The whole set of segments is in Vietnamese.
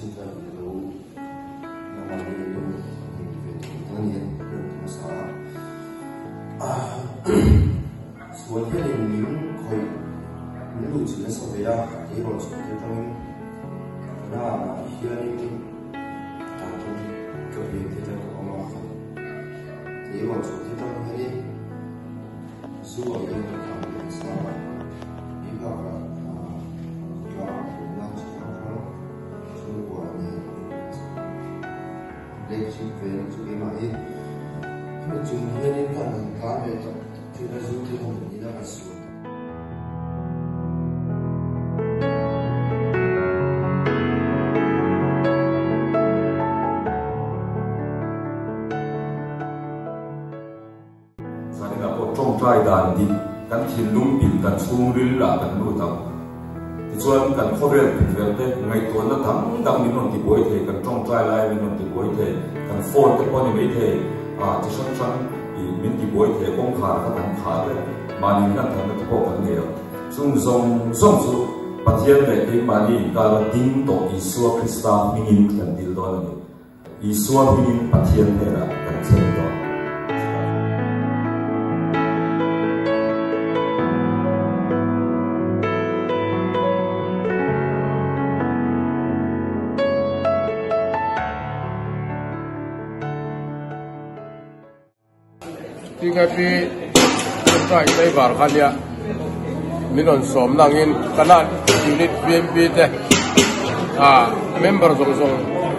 现在也都慢慢的都很很成年，个人都啥了。啊，昨天的明可以，明路几个设备啊，一个昨天终，那一些的，啊，终于这边现在搞了嘛，一个昨天当天的，是。 계신 교회는 그게 많이 어, 통증이 회복하는 다음에 필요해서 대부분 일어났습니다. 자네가 보통 좌이다 니 단지 눈빛 단충을 나던 로다 chuan kan khorel pin vel te ngai to na tam dam min non ti boi the kan trong trai lai min non ti boi the kan phone te pon mai the a ti sang sang i min ti boi the kong kha ka kan kha le ma ni na tan na po kan ne chung zong zong zu pathian le ke ma ni ka la ding to i suwa krista mingin kan dil do na i suwa mingin pathian ne la kan chen do tiga pi sai sai var khalia minon som nangin kana unit bmp te. A member zong zong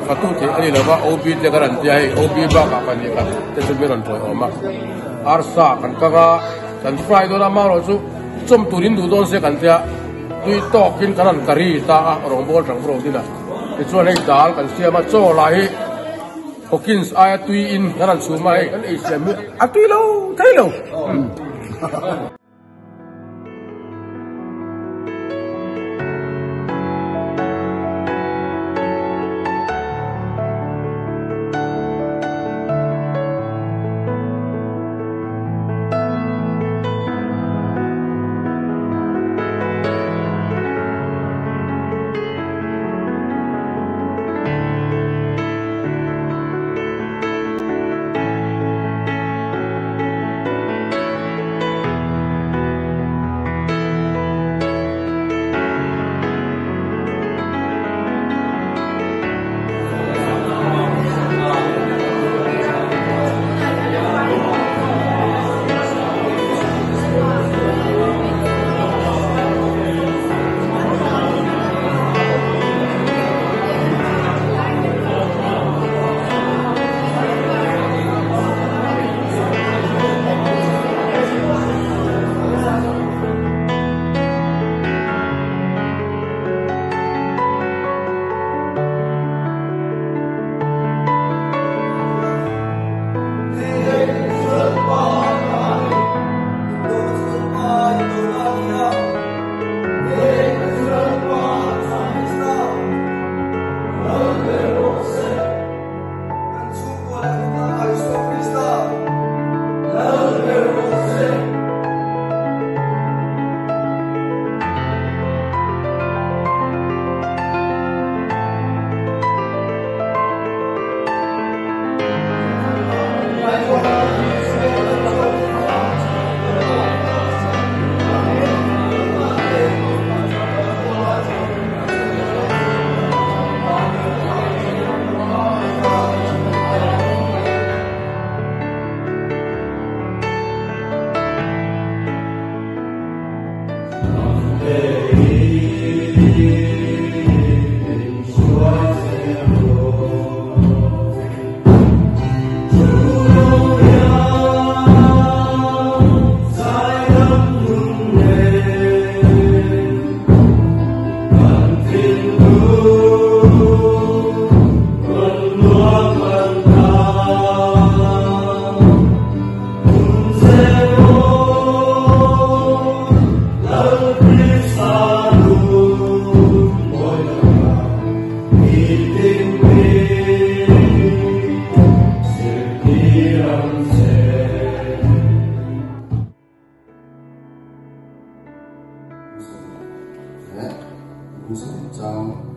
khatu te ani lawa ob te garan ti ai ob ba ka pani ka. Te se minon toy oma arsa kan ka ga kan fry do na ma ro chu. Chom turin du don se kan tia tui tok kin kanan kari ta a. Rong bol tang bro dina ti chuan hei dal kan sia ma cho lai Hawkins ayat tuyin naral semua, ang Asia mo. Atuy lo, tayo lo. 五十。